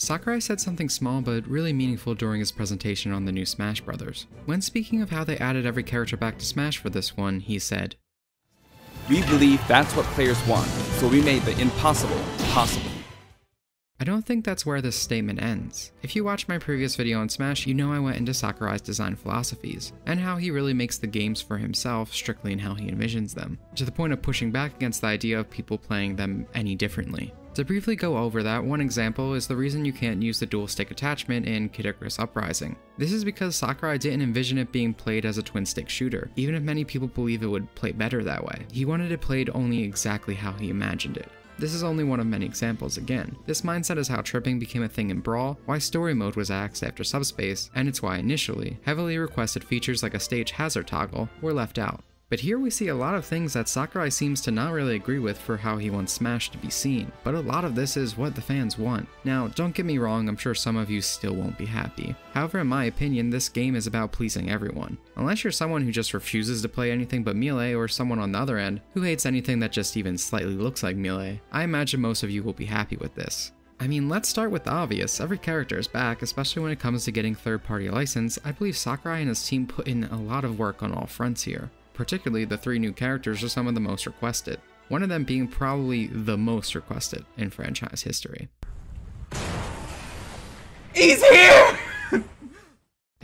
Sakurai said something small but really meaningful during his presentation on the new Smash Brothers. When speaking of how they added every character back to Smash for this one, he said, We believe that's what players want, so we made the impossible possible. I don't think that's where this statement ends. If you watched my previous video on Smash, you know I went into Sakurai's design philosophies, and how he really makes the games for himself strictly in how he envisions them, to the point of pushing back against the idea of people playing them any differently. To briefly go over that, one example is the reason you can't use the dual stick attachment in Kid Icarus Uprising. This is because Sakurai didn't envision it being played as a twin stick shooter, even if many people believe it would play better that way. He wanted it played only exactly how he imagined it. This is only one of many examples again. This mindset is how tripping became a thing in Brawl, why story mode was axed after Subspace, and it's why initially, heavily requested features like a stage hazard toggle were left out. But here we see a lot of things that Sakurai seems to not really agree with for how he wants Smash to be seen, but a lot of this is what the fans want. Now, don't get me wrong, I'm sure some of you still won't be happy. However, in my opinion, this game is about pleasing everyone. Unless you're someone who just refuses to play anything but Melee, or someone on the other end who hates anything that just even slightly looks like Melee, I imagine most of you will be happy with this. I mean, let's start with the obvious. Every character is back, especially when it comes to getting third party license. I believe Sakurai and his team put in a lot of work on all fronts here. Particularly, the three new characters are some of the most requested, one of them being probably the most requested in franchise history. He's here!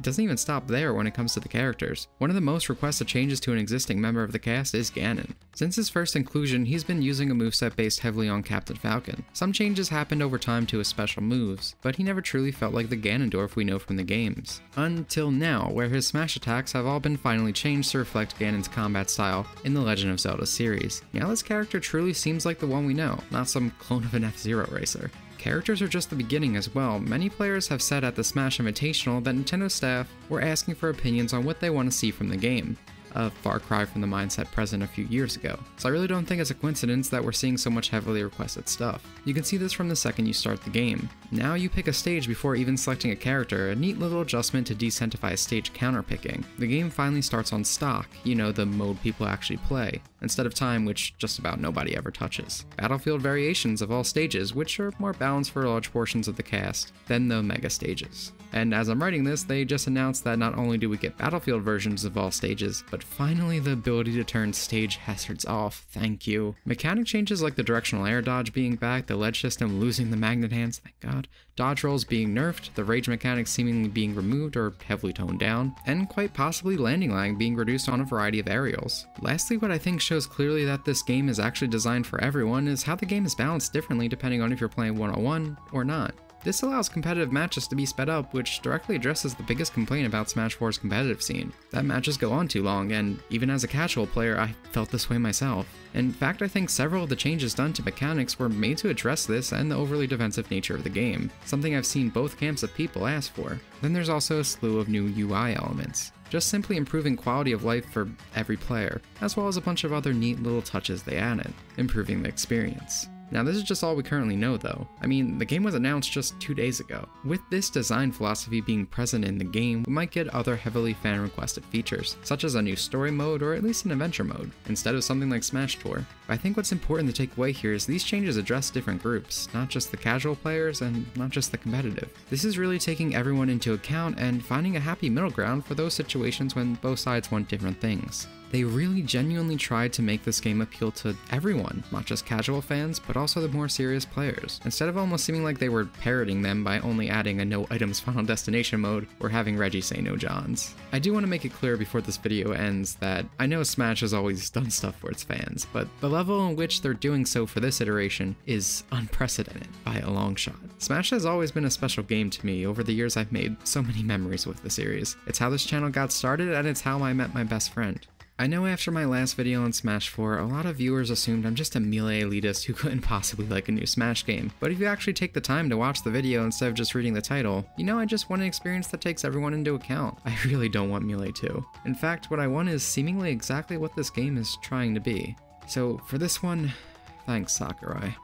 It doesn't even stop there when it comes to the characters. One of the most requested changes to an existing member of the cast is Ganon. Since his first inclusion, he's been using a moveset based heavily on Captain Falcon. Some changes happened over time to his special moves, but he never truly felt like the Ganondorf we know from the games. Until now, where his smash attacks have all been finally changed to reflect Ganon's combat style in the Legend of Zelda series. Now this character truly seems like the one we know, not some clone of an F-Zero racer. Characters are just the beginning as well. Many players have said at the Smash Invitational that Nintendo staff were asking for opinions on what they want to see from the game a far cry from the mindset present a few years ago. So I really don't think it's a coincidence that we're seeing so much heavily requested stuff. You can see this from the second you start the game. Now you pick a stage before even selecting a character, a neat little adjustment to decentivize stage counterpicking. The game finally starts on stock, you know, the mode people actually play, instead of time which just about nobody ever touches. Battlefield variations of all stages, which are more balanced for large portions of the cast than the mega stages. And as I'm writing this, they just announced that not only do we get Battlefield versions of all stages, but finally the ability to turn stage hazards off, thank you. Mechanic changes like the directional air dodge being back, the ledge system losing the magnet hands, thank god, dodge rolls being nerfed, the rage mechanics seemingly being removed or heavily toned down, and quite possibly landing lag being reduced on a variety of aerials. Lastly, what I think shows clearly that this game is actually designed for everyone is how the game is balanced differently depending on if you're playing one-on-one or not. This allows competitive matches to be sped up, which directly addresses the biggest complaint about Smash 4's competitive scene. That matches go on too long, and even as a casual player, I felt this way myself. In fact, I think several of the changes done to mechanics were made to address this and the overly defensive nature of the game, something I've seen both camps of people ask for. Then there's also a slew of new UI elements just simply improving quality of life for every player, as well as a bunch of other neat little touches they added, improving the experience. Now this is just all we currently know though. I mean, the game was announced just two days ago. With this design philosophy being present in the game, we might get other heavily fan requested features, such as a new story mode or at least an adventure mode, instead of something like Smash Tour. But I think what's important to take away here is these changes address different groups, not just the casual players and not just the competitive. This is really taking everyone into account and finding a happy middle ground for those situations when both sides want different things. They really genuinely tried to make this game appeal to everyone, not just casual fans, but also the more serious players, instead of almost seeming like they were parroting them by only adding a no items final destination mode or having Reggie say no Johns. I do want to make it clear before this video ends that I know Smash has always done stuff for its fans, but the level in which they're doing so for this iteration is unprecedented by a long shot. Smash has always been a special game to me. Over the years, I've made so many memories with the series. It's how this channel got started, and it's how I met my best friend. I know after my last video on Smash 4, a lot of viewers assumed I'm just a melee elitist who couldn't possibly like a new Smash game, but if you actually take the time to watch the video instead of just reading the title, you know I just want an experience that takes everyone into account. I really don't want Melee 2. In fact, what I want is seemingly exactly what this game is trying to be. So for this one, thanks Sakurai.